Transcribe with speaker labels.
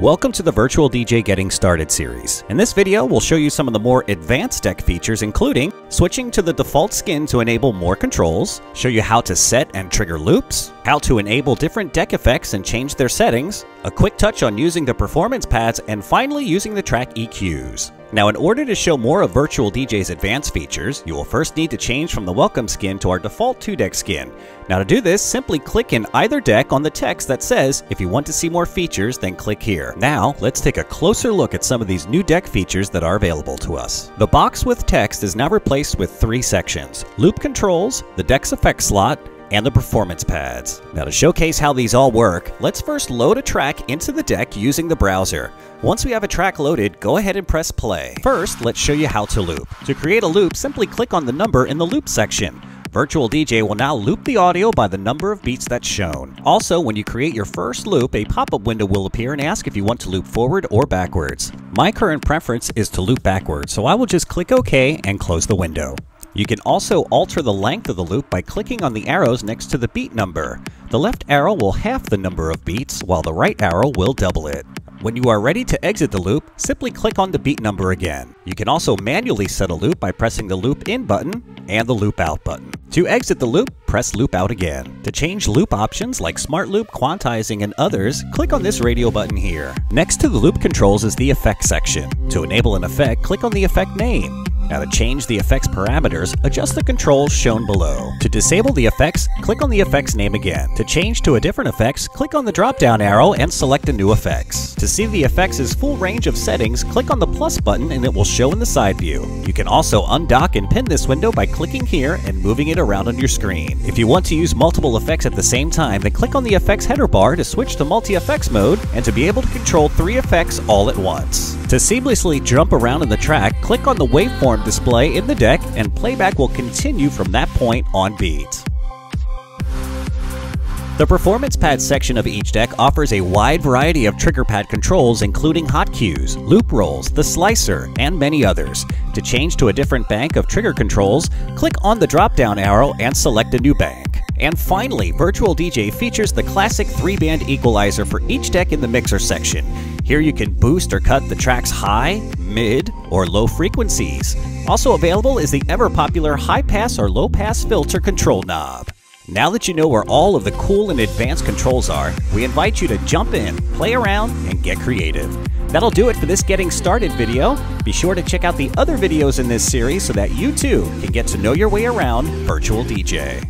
Speaker 1: Welcome to the Virtual DJ Getting Started series. In this video, we'll show you some of the more advanced deck features including switching to the default skin to enable more controls, show you how to set and trigger loops, how to enable different deck effects and change their settings, a quick touch on using the performance pads, and finally using the track EQs. Now in order to show more of Virtual DJ's advanced features, you will first need to change from the welcome skin to our default 2-deck skin. Now to do this, simply click in either deck on the text that says, if you want to see more features, then click here. Now, let's take a closer look at some of these new deck features that are available to us. The box with text is now replaced with three sections, Loop Controls, the Deck's Effect slot, and the performance pads. Now to showcase how these all work, let's first load a track into the deck using the browser. Once we have a track loaded, go ahead and press play. First, let's show you how to loop. To create a loop, simply click on the number in the loop section. Virtual DJ will now loop the audio by the number of beats that's shown. Also, when you create your first loop, a pop-up window will appear and ask if you want to loop forward or backwards. My current preference is to loop backwards, so I will just click OK and close the window. You can also alter the length of the loop by clicking on the arrows next to the beat number. The left arrow will half the number of beats, while the right arrow will double it. When you are ready to exit the loop, simply click on the beat number again. You can also manually set a loop by pressing the loop in button and the loop out button. To exit the loop, press loop out again. To change loop options like smart loop, quantizing, and others, click on this radio button here. Next to the loop controls is the effect section. To enable an effect, click on the effect name. Now to change the effects parameters, adjust the controls shown below. To disable the effects, click on the effects name again. To change to a different effects, click on the drop-down arrow and select a new effects. To see the effects' full range of settings, click on the plus button and it will show in the side view. You can also undock and pin this window by clicking here and moving it around on your screen. If you want to use multiple effects at the same time, then click on the effects header bar to switch to multi-effects mode and to be able to control three effects all at once. To seamlessly jump around in the track, click on the waveform display in the deck and playback will continue from that point on beat. The Performance Pad section of each deck offers a wide variety of trigger pad controls including hot cues, loop rolls, the slicer, and many others. To change to a different bank of trigger controls, click on the drop-down arrow and select a new bank. And finally, Virtual DJ features the classic 3-band equalizer for each deck in the mixer section. Here you can boost or cut the track's high, mid, or low frequencies. Also available is the ever-popular high-pass or low-pass filter control knob. Now that you know where all of the cool and advanced controls are, we invite you to jump in, play around, and get creative. That'll do it for this Getting Started video. Be sure to check out the other videos in this series so that you too can get to know your way around Virtual DJ.